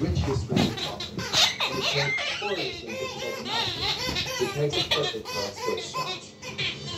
rich history of difficult. It makes perfect first starch.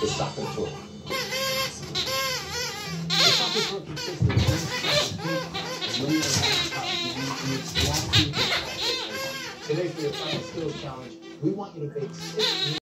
The torte. The consists of a layer of. Today for your final skills challenge, we want you to bake six